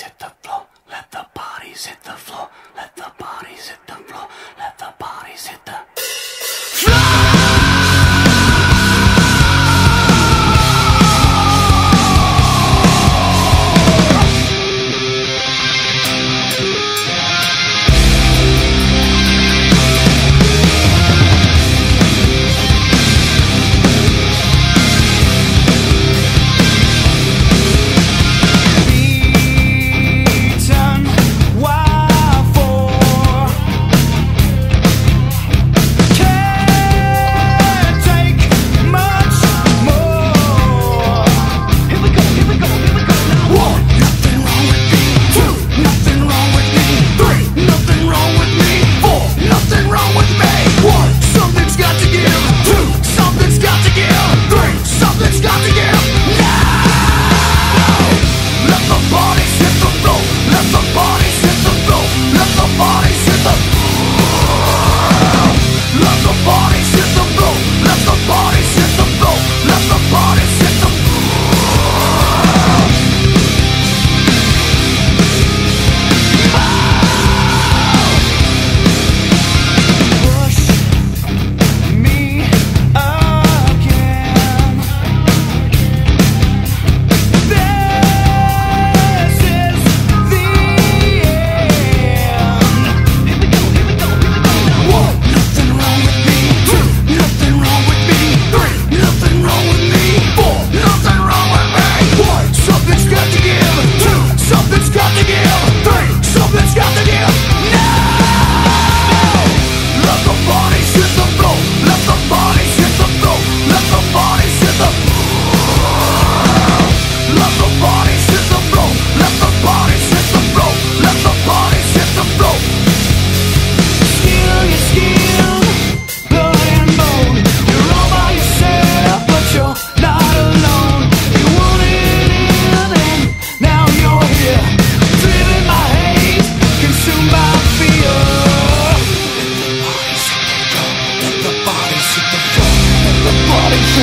hit the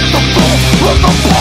the fall of the